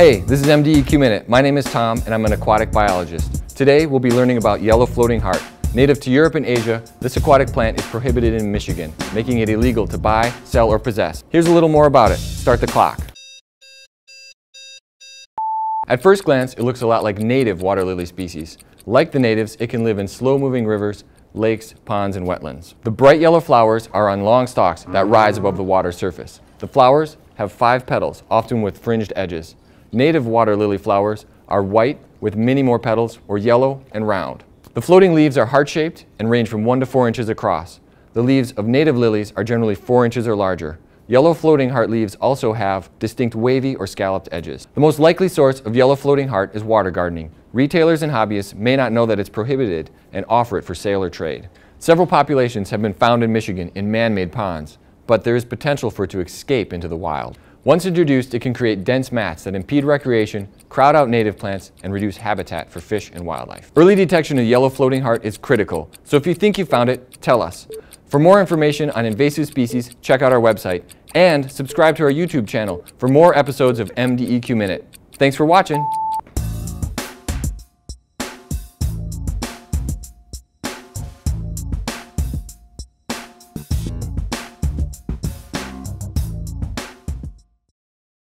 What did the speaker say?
Hey, this is MDEQ Minute. My name is Tom and I'm an aquatic biologist. Today we'll be learning about yellow floating heart. Native to Europe and Asia, this aquatic plant is prohibited in Michigan, making it illegal to buy, sell, or possess. Here's a little more about it. Start the clock. At first glance, it looks a lot like native water lily species. Like the natives, it can live in slow-moving rivers, lakes, ponds, and wetlands. The bright yellow flowers are on long stalks that rise above the water surface. The flowers have five petals, often with fringed edges. Native water lily flowers are white with many more petals or yellow and round. The floating leaves are heart-shaped and range from 1 to 4 inches across. The leaves of native lilies are generally 4 inches or larger. Yellow floating heart leaves also have distinct wavy or scalloped edges. The most likely source of yellow floating heart is water gardening. Retailers and hobbyists may not know that it's prohibited and offer it for sale or trade. Several populations have been found in Michigan in man-made ponds, but there is potential for it to escape into the wild. Once introduced, it can create dense mats that impede recreation, crowd out native plants, and reduce habitat for fish and wildlife. Early detection of yellow floating heart is critical, so if you think you found it, tell us. For more information on invasive species, check out our website, and subscribe to our YouTube channel for more episodes of MDEQ Minute. Thanks for watching.